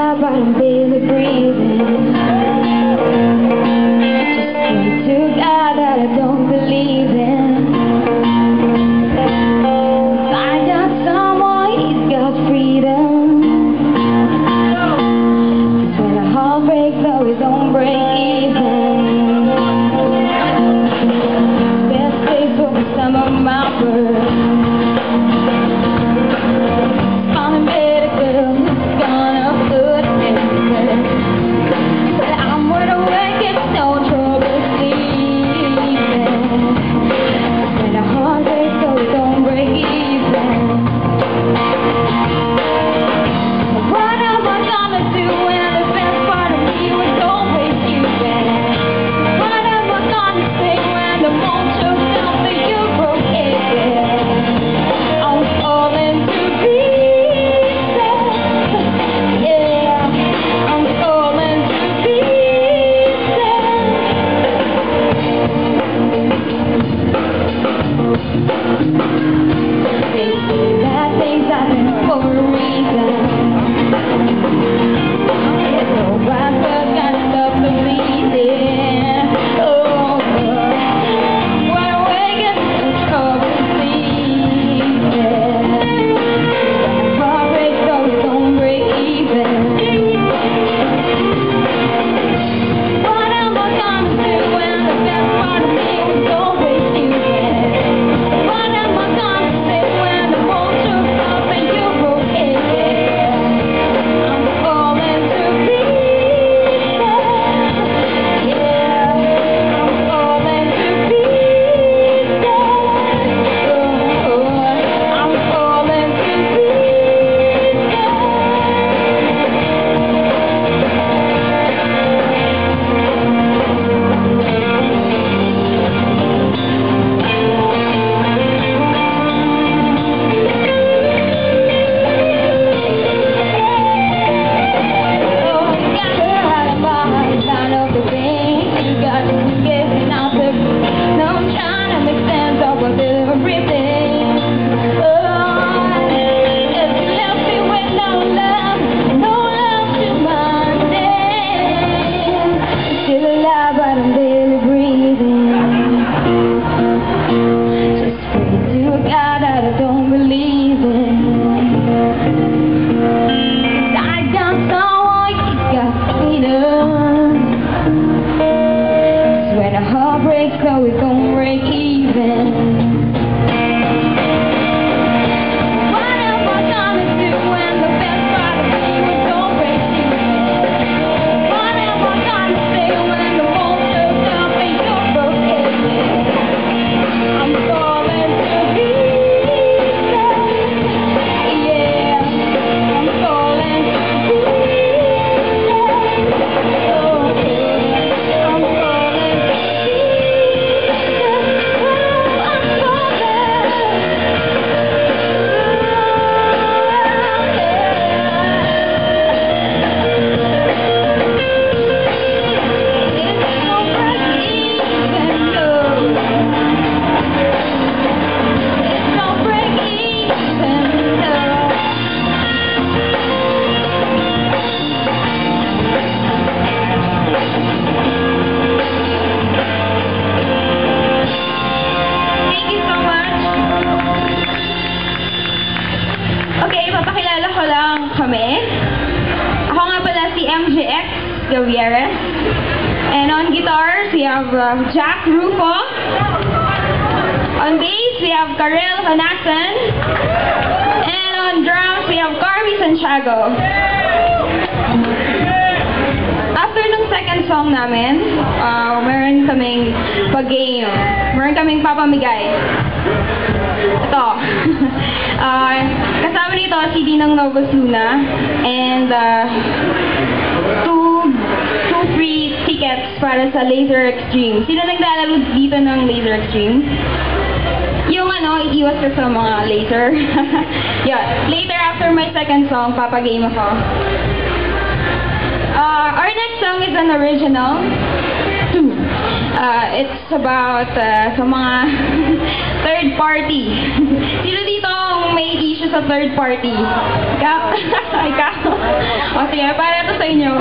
but I'm barely breathing. Just pray to God that I don't believe in. Someone, he's got freedom. A though, his own breaks. Gutierrez. And on guitars, we have um, Jack Rufo. On bass, we have Karel Hanaxan. And on drums, we have Carmi Santiago. After ng second song namin, uh, meron kaming pag-game. Meron kaming papamigay. Ito. uh, kasama nito si Dinang Novos Luna and uh, para sa Laser Extreme. Sino naglalaro dito ng Laser Extreme? Yung ano, iiwas ka sa mga laser. yeah. Later, after my second song, papagame ako. Uh, our next song is an original. Uh, it's about uh, sa mga third party. Sino dito ang may issue sa third party? Ikaw? Ikaw? O sige, para to sa inyo.